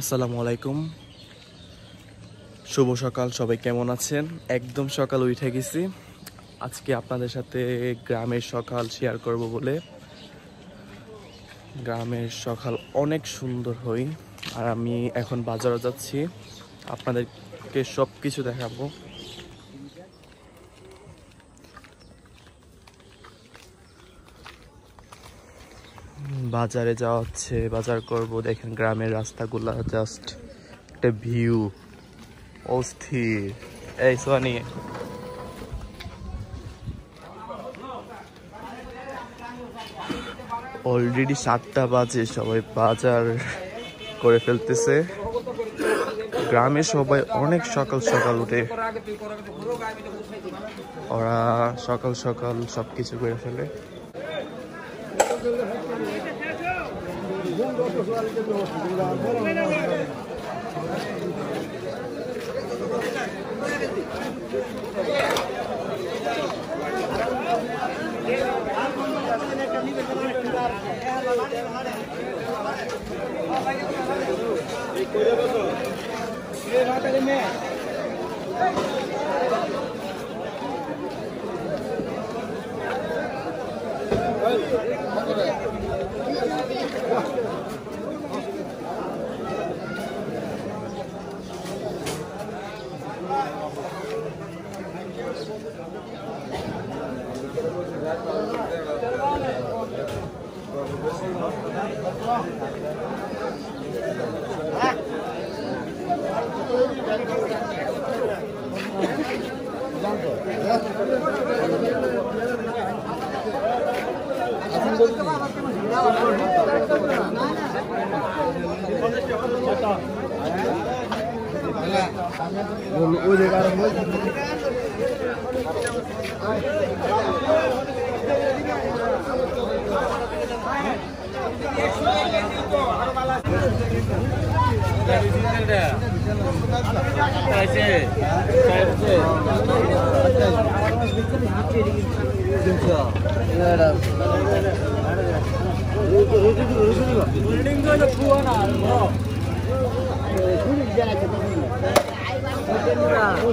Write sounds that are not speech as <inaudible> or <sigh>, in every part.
আসসালামু আলাইকুম শুভ সকাল, সবাই কেমন আছেন? একদম সকাল উঠে গেছি। আজকে আপনাদের সাথে গ্রামের সকাল শেয়ার করব বলে। গ্রামের সকাল অনেক সুন্দর হই, আর আমি এখন বাজারে যাচ্ছি। আপনাদেরকে সব কিছু দেখাবো। বাজারে যাওয়া হচ্ছে, বাজার করব। দেখেন গ্রামের রাস্তাগুলা জাস্ট একটা ভিউ অস্থির। এই সোয়ানি অলরেডি সাতটা বাজে, সবাই বাজার করে ফেলতেছে। গ্রামে সবাই অনেক সকাল সকাল উঠে। ওরা সকাল সকাল সবকিছু করে ফেলে। এই করে বসো এ মাতারে মে ওই জায়গায়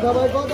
সবাই কত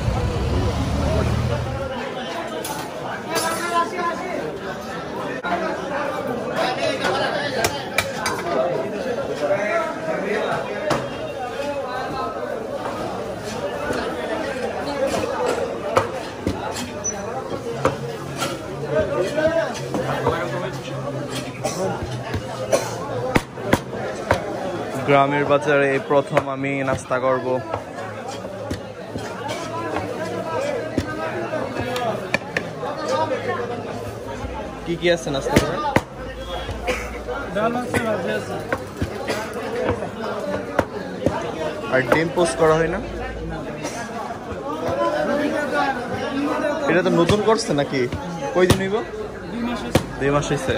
গ্রামের বাজারে এই প্রথম আমি নাস্তা করব। কি কি আছে নাস্তা আর ডিম পোস্ট করা হয় না? এটা তো নতুন করছে নাকি? কয়দিন হইব? দুই মাস হয়েছে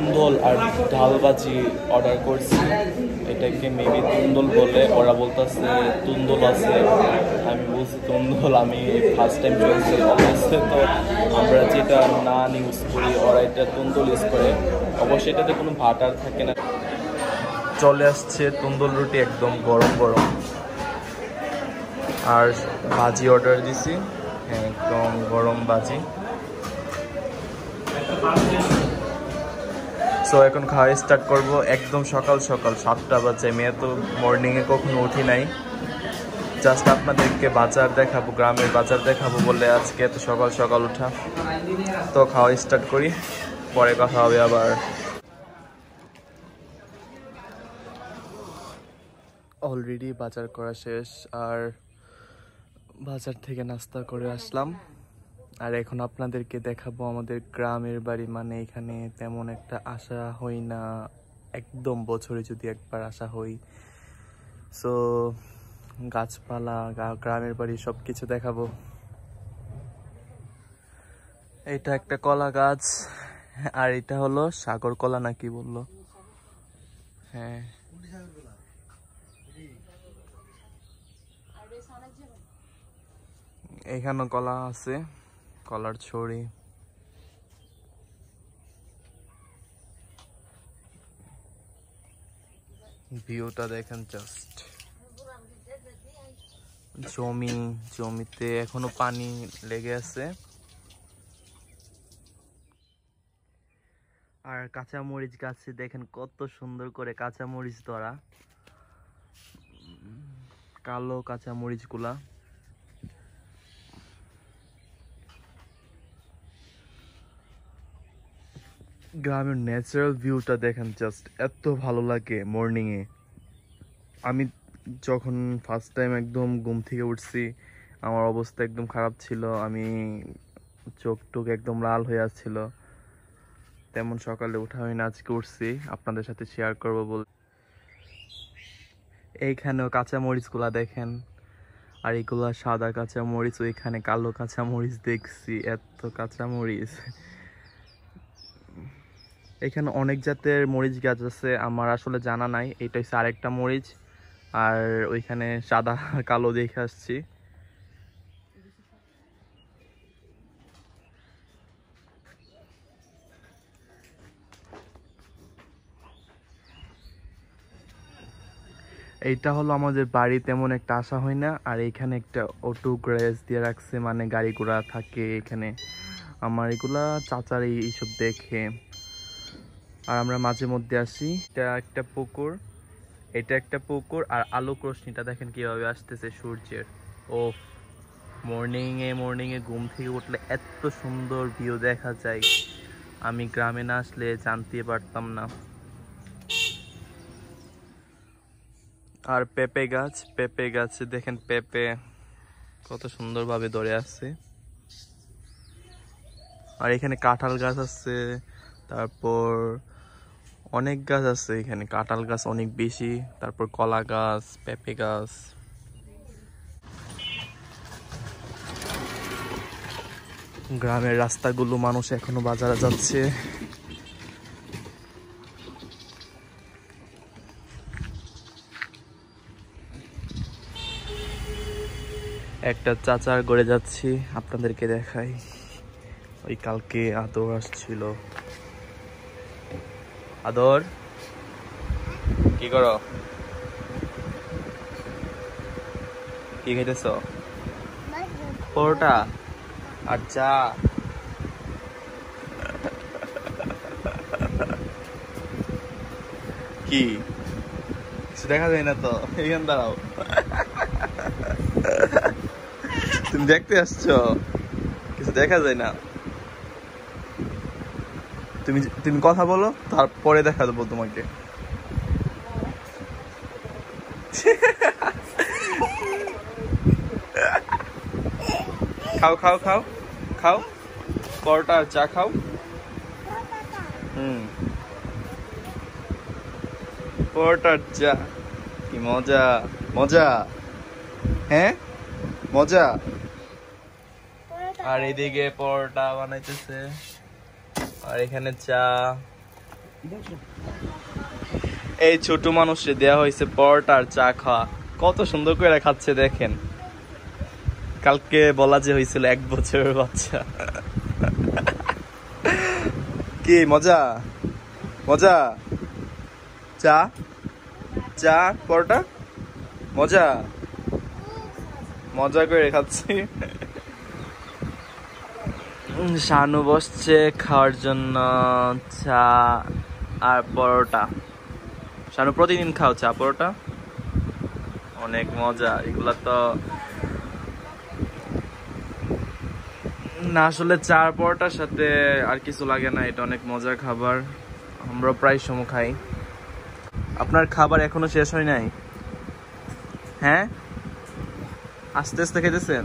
তুন্দল আর ঢালবাজি অর্ডার করছি। এটাকে মেবি তুন্দল বলে। ওরা বলতেছে, তুন্দল আছে। আমি বলছি, তুন্দল? আমি ফার্স্ট টাইম চলছে অবশ্যই তো আমরা যেটা নান ইউজ করি, ওরা এটা তুন্দল ইউজ করে। অবশ্যই এটাতে কোনো ভাটার থাকে না। চলে আসছে তুন্দল রুটি একদম গরম গরম। আর ভাজি অর্ডার দিছি। একদম গরম ভাজি সো এখন খাওয়া স্টার্ট করব একদম সকাল সকাল, সাতটা বাজে। আমি এত মর্নিংয়ে কখনো উঠি নাই। জাস্ট আপনাদেরকে বাজার দেখাবো, গ্রামের বাজার দেখাবো বলে আজকে এত সকাল সকাল উঠা। তো খাওয়া স্টার্ট করি, পরে কথা হবে আবার। অলরেডি বাজার করা শেষ, আর বাজার থেকে নাস্তা করে আসলাম। আর এখন আপনাদেরকে দেখাবো আমাদের গ্রামের বাড়ি। মানে এখানে তেমন একটা আশা হই না। একদম বছরে যদি একবার আসা হই সো গাছপালা গ্রামের বাড়ি সব কিছু দেখাবো। এটা একটা কলা গাছ। আর এটা হলো সাগর কলা নাকি বলল? হ্যাঁ। এখানেও কলা আছে। কলার ছড়ি। ভিউটা দেখেন জাস্ট জমি, জমিতে এখনও পানি লেগে আছে। আর কাঁচা মরিচ গাছে দেখেন কত সুন্দর করে কাঁচা মরিচ ধরা। কালো কাঁচা গ্রামের ন্যাচারাল ভিউটা দেখেন জাস্ট এত ভালো লাগে মর্নিং এ আমি যখন ফার্স্ট টাইম একদম ঘুম থেকে উঠছি, আমার অবস্থা একদম খারাপ ছিল, আমি চোখ টোক একদম লাল হয়ে আসছিল। তেমন সকালে উঠা হয়নি, আজকে উঠছি, আপনাদের সাথে শেয়ার করব বল এইখানেও কাঁচা মরিচগুলা দেখেন, আর এগুলা সাদা কাঁচা মরিচ ওইখানে কালো কাঁচা মরিচ দেখছি, এত কাঁচা মরিচ এখানে অনেক জাতের মরিচ গাছ আছে, আমার আসলে জানা নাই। এটা হচ্ছে আরেকটা মরিচ, আর ওইখানে সাদা কালো দেখে আসছি। এইটা হলো আমাদের বাড়ি, তেমন একটা আসা হয় না। আর এখানে একটা অটো গ্যারেজ দিয়ে রাখছে মানে গাড়ি ঘোড়া থাকে এখানে। আমার এগুলা চাচার এইসব দেখে। আর আমরা মাঝে মধ্যে আসি। এটা একটা পুকুর। এটা একটা পুকুর আর আলোক রশ্মিটা দেখেন কীভাবে আসতেছে সূর্যের। ও মর্নিং এ মর্নিং এ ঘুম থেকে উঠলে এত সুন্দর ভিউ দেখা যায়। আমি গ্রামে না আসলে জানতে পারতাম না। আর পেঁপে গাছ, পেঁপে গাছে, দেখেন পেঁপে কত সুন্দরভাবে ধরে আছে। আর এখানে কাঁঠাল গাছ আছে। তারপর অনেক গাছ আছে এখানে, কাঁঠাল গাছ অনেক বেশি, তারপর কলা গাছ, পেঁপে গাছ। গ্রামের রাস্তাগুলো মানুষ এখনও বাজারে যাচ্ছে। একটা চাচার গড়ে যাচ্ছি, আপনাদেরকে দেখাই। ওই কালকে আদর আসছিল। আদর। কি করো? কি খাইতেছ? পরোটা। আর চা কি? কিছু দেখা যায় না তো। এখান দাঁড়াও। <laughs> তুমি দেখতে আসছো। কিছু দেখা যায় না। তুমি তুমি কথা বলো, তারপরে দেখা দেবো তোমাকে। খাও খাও খাও খাও। পরোটা চা খাও। হুম। পরোটা চা। কি মজা মজা। হ্যাঁ? মজা? আর এদিকে পরোটা বানাইতেছে। আর এখানে চা। এই ছোট মানুষে দেয়া হয়েছে পরোটা আর চা খাওয়া। কত সুন্দর করে খাচ্ছে, দেখেন। কালকে বলা যে হয়েছিল এক বছরের বাচ্চা। কি, মজা? মজা? চা? চা, পরোটা? মজা? মজা করে খাচ্ছি। শানু বসছে খাওয়ার জন্য চা আর পরোটা। শানু প্রতিদিন খাও চা, পরোটা? অনেক মজা, এগুলা তো না, আসলে চা পরোটার সাথে আর কিছু লাগে না, এটা অনেক মজার খাবার। আমরা প্রায় সময় খাই। আপনার খাবার এখনও শেষ হয় নাই? হ্যাঁ? আস্তে আস্তে খেতেছেন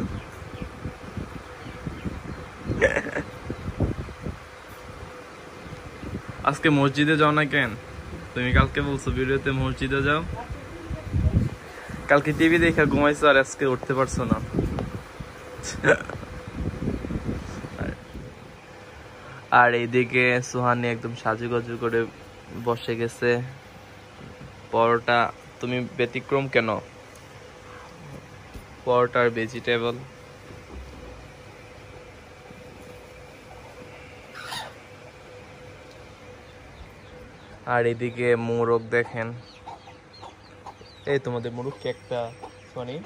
আজকে মসজিদে যাও না কেন? তুমি কালকে বলছো ভিডিওতে মসজিদে যাও। কালকে টিভি দেখে ঘুমাইছো আর আজকে উঠতে পারছ না। আর এইদিকে সুহানি একদম সাজুগাজু করে বসে গেছে। পরোটা, তুমি ব্যতিক্রম কেন? পরোটার ভেজিটেবল আর এদিকে মোরগ দেখেন। এই তোমাদের মোরগ একটা? সনি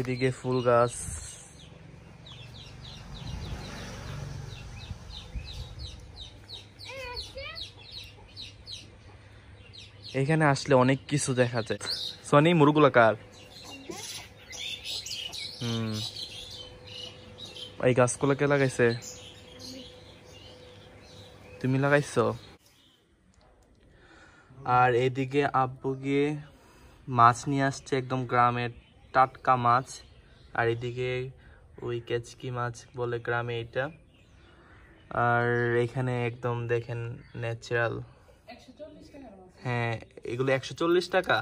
এদিকে ফুল গাছ। এখানে আসলে অনেক কিছু দেখা যায়। সনি মুরগুলো কার? হুম। এই গাছগুলো কে লাগাইছে? তুমি লাগাইছো? আর এদিকে আব্বু গিয়ে মাছ নিয়ে আসছে একদম গ্রামের টাটকা মাছ। আর এদিকে ওই কেচকি মাছ বলে গ্রামে এটা আর এখানে একদম দেখেন ন্যাচারাল। হ্যাঁ এগুলো একশো চল্লিশ টাকা?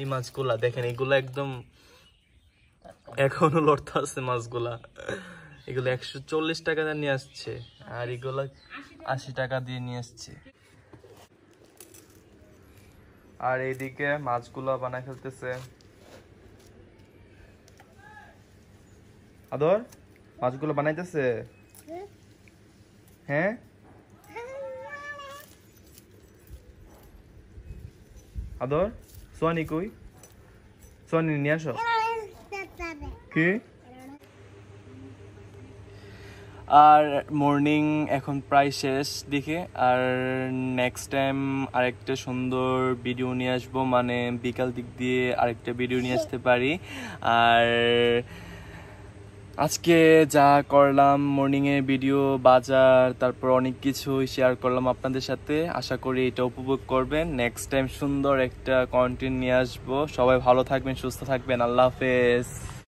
এই মাছগুলা দেখেন এগুলো একদম এখনও লড়তে আছে মাছগুলা। এগুলো একশো চল্লিশ টাকা দিয়ে নিয়ে আসছে আর এগুলো আশি টাকা দিয়ে নিয়ে আসছে। আর এইদিকে মাছগুলো বানায় ফেলতেছে। আদর মাছগুলো বানাইতেছে? হ্যাঁ? আদর সোয়ানি কই? সোয়ানি নিয়ে আসো। কি? আর মর্নিং এখন প্রায় শেষ দিকে। আর নেক্সট টাইম আরেকটা সুন্দর ভিডিও নিয়ে আসব মানে বিকাল দিক দিয়ে আরেকটা ভিডিও নিয়ে আসতে পারি। আর আজকে যা করলাম মর্নিংয়ে ভিডিও বাজার, তারপর অনেক কিছু শেয়ার করলাম আপনাদের সাথে। আশা করি এটা উপভোগ করবেন। নেক্সট টাইম সুন্দর একটা কন্টেন্ট নিয়ে আসব। সবাই ভালো থাকবেন, সুস্থ থাকবেন। আল্লাহ হাফেজ।